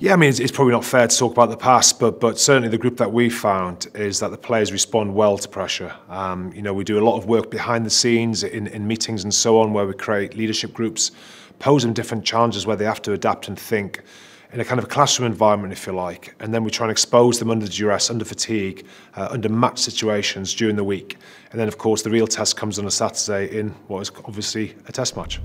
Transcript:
Yeah, I mean, it's, it's, probably not fair to talk about the past, but but certainly the group that we found is that the players respond well to pressure. Um, you know, we do a lot of work behind the scenes in, in meetings and so on, where we create leadership groups, pose them different challenges where they have to adapt and think in a kind of classroom environment, if you like, and then we try and expose them under duress, under fatigue, uh, under match situations during the week. And then, of course, the real test comes on a Saturday in what is obviously a test match.